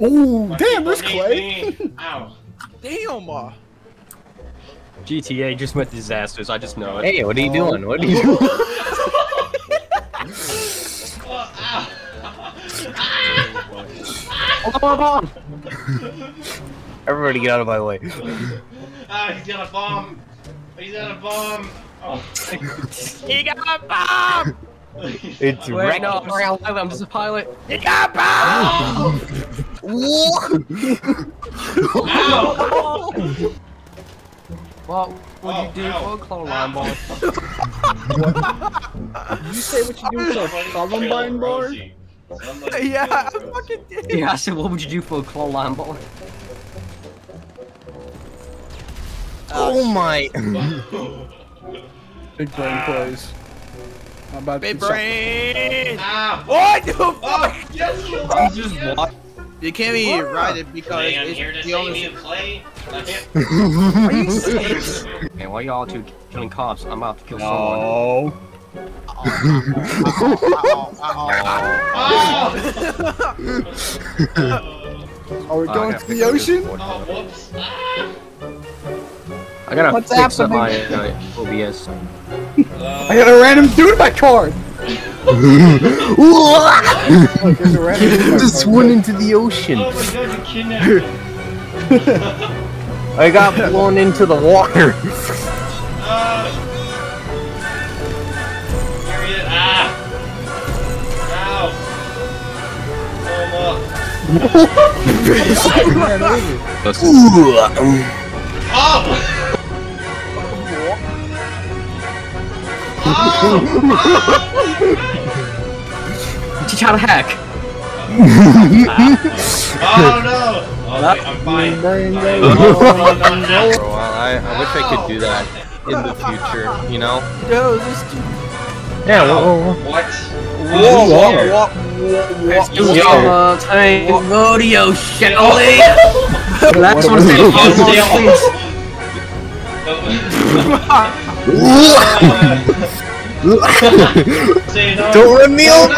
Ooh, damn, there's Clay. need. Ow. Damn. Uh, GTA just went disasters. I just know it. Hey, what are you doing? What are you doing? Oh, ow. Hold on, hold on. Everybody get out of my way. Ah, he's got a bomb. He's got a bomb. Oh. He got a bomb! It's Wait, wrecked. no, I'm just a pilot. I'm just a pilot. He got a bomb! Ow! What would Oh, you do ow. for a Columbine bar? You say what you do for a Columbine bar? Yeah, I fucking did. Yeah, I said, what would you do for a Columbine bar? Oh my. Big brain plays. I'm about Big to brain. Ow! What the Oh, fuck? yes! I'm just yes. what? You can't be right it because Clay, I'm it's here to the save only. you, Clay. I'm here- Man, why y'all two killing cops? I'm about to kill someone. No. Oh! Are we Oh, going gotta the ocean? Oh, whoops. Ah! I gotta What's fix up my uh, OBS. I got a random dude in my car. Look, there's a random dude in my Just went into the ocean. Oh my god, you kidnapped. I got blown into the water. Ah! Here he is. Ah! Ow! Oh! Oh! Teach how to hack. Oh no! Oh, wait, I'm fine. Brain Fine. brain. Oh, no, no, no. Bro, I, I wish I could do that in the future, you know? Yo, this dude. Yeah, whoa, whoa, What? whoa. Whoa, What? Let's do Yo. some time rodeo, shall we? That's What what are I'm we saying. Doing? Say no. Don't run me over!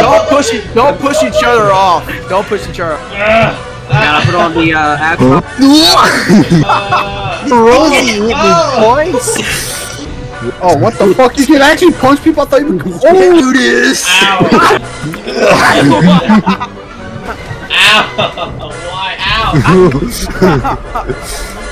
Don't push it. Don't push each other off. Don't push each other. Gotta put on the uh, actual. ah, Rosey hit me Oh. Oh, what the fuck? You can actually punch people? I thought you could. Oh, Do this! Ow! Ow! Why? Ow!